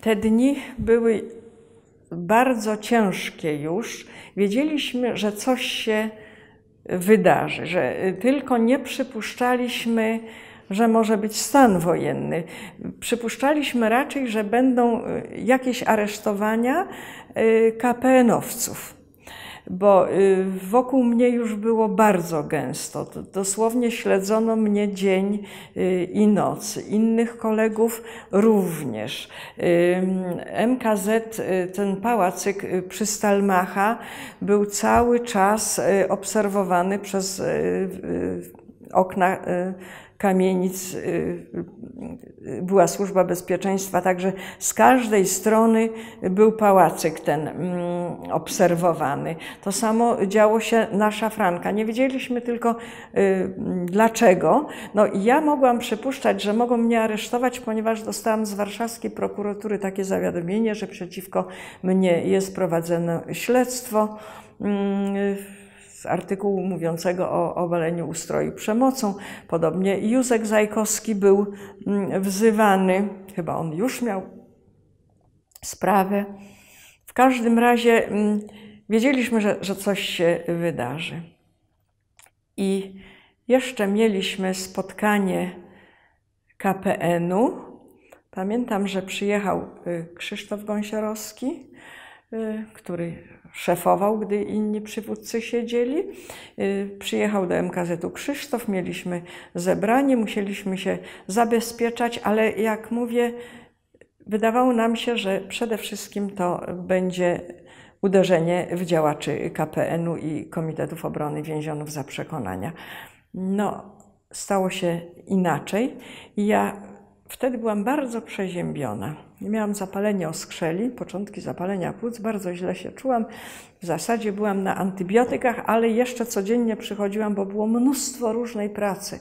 te dni były bardzo ciężkie już. Wiedzieliśmy, że coś się wydarzy, że tylko nie przypuszczaliśmy, że może być stan wojenny. Przypuszczaliśmy raczej, że będą jakieś aresztowania KPN-owców bo y, wokół mnie już było bardzo gęsto. Dosłownie śledzono mnie dzień y, i noc. Innych kolegów również. MKZ, y, ten pałacyk przy Stalmacha był cały czas obserwowany przez okna kamienic była służba bezpieczeństwa, także z każdej strony był pałacyk ten mm, obserwowany. To samo działo się na Szafranka. Nie wiedzieliśmy tylko y, dlaczego. No ja mogłam przypuszczać, że mogą mnie aresztować, ponieważ dostałam z warszawskiej prokuratury takie zawiadomienie, że przeciwko mnie jest prowadzone śledztwo mm, z artykułu mówiącego o obaleniu ustroju przemocą. Podobnie Józek Zajkowski był mm, wzywany, chyba on już miał sprawę. W każdym razie mm, wiedzieliśmy, że, że coś się wydarzy. I jeszcze mieliśmy spotkanie KPN-u. Pamiętam, że przyjechał y, Krzysztof Gąsiorowski, który szefował, gdy inni przywódcy siedzieli. Y, przyjechał do MKZ-u Krzysztof, mieliśmy zebranie, musieliśmy się zabezpieczać, ale jak mówię, wydawało nam się, że przede wszystkim to będzie uderzenie w działaczy KPN-u i Komitetów Obrony Więzionów za przekonania. No, stało się inaczej ja wtedy byłam bardzo przeziębiona. Miałam zapalenie oskrzeli, początki zapalenia płuc, bardzo źle się czułam. W zasadzie byłam na antybiotykach, ale jeszcze codziennie przychodziłam, bo było mnóstwo różnej pracy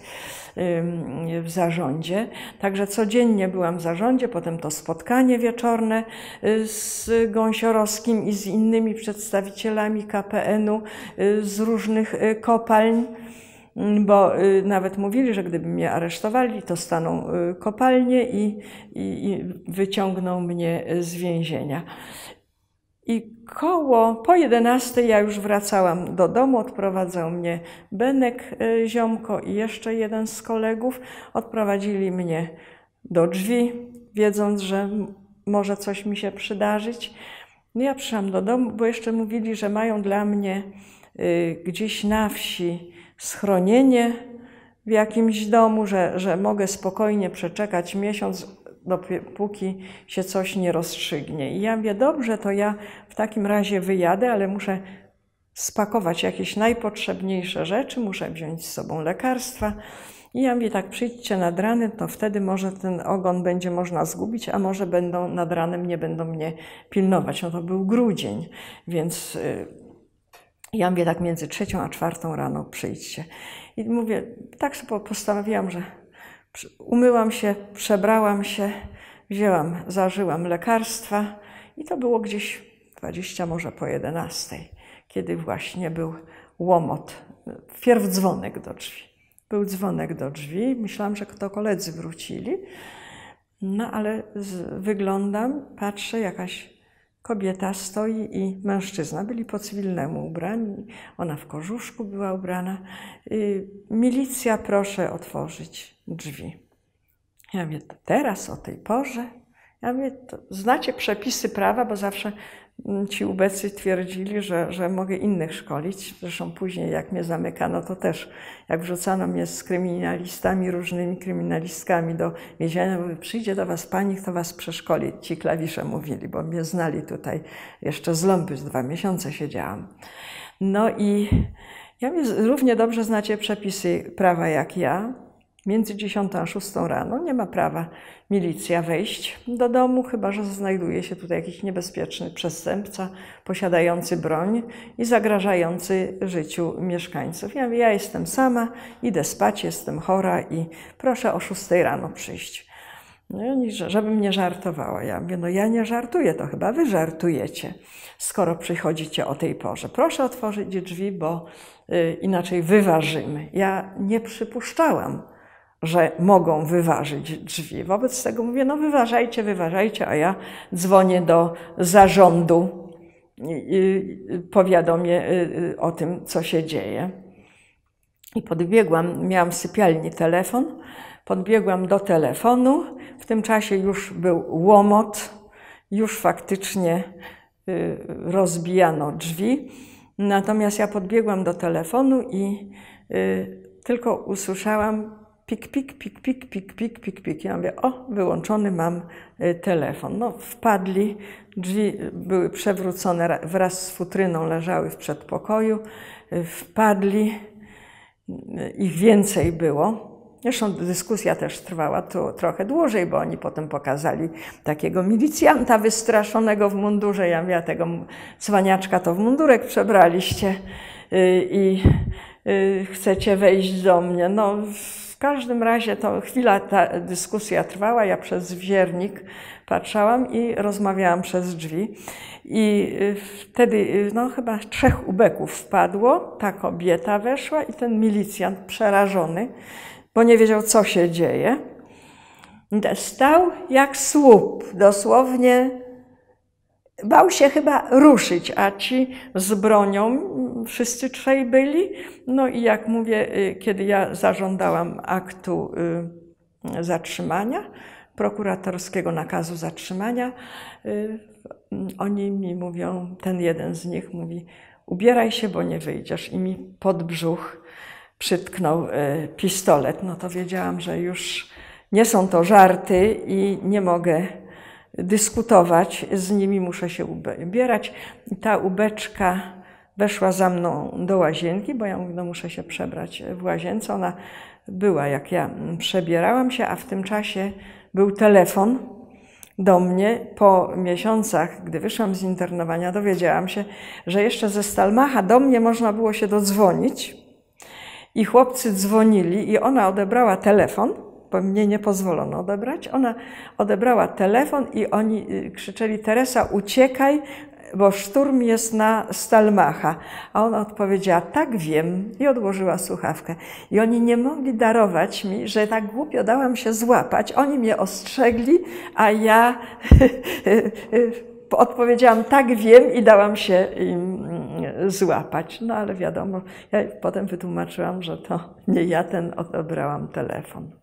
w zarządzie. Także codziennie byłam w zarządzie, potem to spotkanie wieczorne y, z Gąsiorowskim i z innymi przedstawicielami KPN-u y, z różnych y, kopalń. Bo y, nawet mówili, że gdyby mnie aresztowali, to staną y, kopalnie i, i, i wyciągną mnie z więzienia. I koło, po 11 ja już wracałam do domu, odprowadzał mnie Benek y, Ziomko i jeszcze jeden z kolegów. Odprowadzili mnie do drzwi, wiedząc, że może coś mi się przydarzyć. No ja przyszłam do domu, bo jeszcze mówili, że mają dla mnie gdzieś na wsi schronienie w jakimś domu, że, że mogę spokojnie przeczekać miesiąc, dopóki się coś nie rozstrzygnie. I ja mówię, dobrze, to ja w takim razie wyjadę, ale muszę spakować jakieś najpotrzebniejsze rzeczy, muszę wziąć z sobą lekarstwa. I ja mówię, tak przyjdźcie nad ranem, to wtedy może ten ogon będzie można zgubić, a może będą nad ranem, nie będą mnie pilnować. No to był grudzień, więc y, ja mówię tak między trzecią a czwartą rano przyjdźcie. I mówię, tak sobie postanowiłam, że umyłam się, przebrałam się, wzięłam, zażyłam lekarstwa i to było gdzieś 20 może po 11, kiedy właśnie był łomot, wpierw dzwonek do drzwi. Był dzwonek do drzwi, myślałam, że to koledzy wrócili, no ale z, wyglądam, patrzę, jakaś Kobieta stoi i mężczyzna byli po cywilnemu ubrani. Ona w kożuszku była ubrana. Y, milicja, proszę otworzyć drzwi. Ja mówię, teraz o tej porze? Ja mówię, znacie przepisy prawa, bo zawsze ci ubecy twierdzili, że, że mogę innych szkolić. Zresztą później, jak mnie zamykano, to też, jak wrzucano mnie z kryminalistami, różnymi kryminalistkami do więzienia, mówię, przyjdzie do was pani, kto was przeszkoli. Ci klawisze mówili, bo mnie znali tutaj. Jeszcze z Ląby z dwa miesiące siedziałam. No i ja mówię, równie dobrze znacie przepisy prawa jak ja między 10 a 6 rano nie ma prawa milicja wejść do domu, chyba że znajduje się tutaj jakiś niebezpieczny przestępca posiadający broń i zagrażający życiu mieszkańców. Ja, ja jestem sama, idę spać, jestem chora i proszę o 6 rano przyjść. No i oni, żebym nie żartowała. Ja mówię, no ja nie żartuję, to chyba wy żartujecie, skoro przychodzicie o tej porze. Proszę otworzyć drzwi, bo y, inaczej wyważymy. Ja nie przypuszczałam, że mogą wyważyć drzwi. Wobec tego mówię, no wyważajcie, wyważajcie, a ja dzwonię do zarządu i powiadomię y, y, o tym, co się dzieje. I podbiegłam, miałam w sypialni telefon, podbiegłam do telefonu. W tym czasie już był łomot, już faktycznie y, rozbijano drzwi. Natomiast ja podbiegłam do telefonu i tylko usłyszałam pik, pik, pik, pik, pik, pik, pik, pik. Ja mówię, o, wyłączony mam telefon. No, wpadli, drzwi były przewrócone wraz z futryną, leżały w przedpokoju. Wpadli, ich więcej było. Zresztą dyskusja też trwała tu trochę dłużej, bo oni potem pokazali takiego milicjanta wystraszonego w mundurze. Ja mówię, tego cwaniaczka to w mundurek przebraliście i chcecie wejść do mnie. No, każdym razie to chwila ta dyskusja trwała. Ja przez wiernik patrzałam i rozmawiałam przez drzwi. I y, wtedy, y, no chyba trzech ubeków wpadło, ta kobieta weszła i ten milicjant przerażony, bo nie wiedział, co się dzieje. Stał jak słup, dosłownie bał się chyba ruszyć, a ci z bronią, wszyscy trzej byli. No i jak mówię, y, kiedy ja zażądałam aktu zatrzymania, prokuratorskiego nakazu zatrzymania, y, oni mi mówią, ten jeden z nich mówi, ubieraj się, bo nie wyjdziesz. I mi pod brzuch przytknął y, pistolet. No to wiedziałam, że już nie są to żarty i nie mogę dyskutować z nimi, muszę się ubierać. I ta ubeczka weszła za mną do łazienki, bo ja mówię, no muszę się przebrać w łazience. Ona była, jak ja przebierałam się, a w tym czasie był telefon do mnie. Po miesiącach, gdy wyszłam z internowania, dowiedziałam się, że jeszcze ze Stalmacha do mnie można było się dodzwonić. I chłopcy dzwonili, i ona odebrała telefon, bo mnie nie pozwolono odebrać. Ona odebrała telefon i oni y, krzyczeli: Teresa, uciekaj, bo szturm jest na Stalmacha. A ona odpowiedziała, tak wiem i odłożyła słuchawkę. I oni nie mogli darować mi, że tak głupio dałam się złapać. Oni mnie ostrzegli, a ja odpowiedziałam, tak wiem i dałam się im złapać. No ale wiadomo, ja potem wytłumaczyłam, że to nie ja ten odebrałam telefon.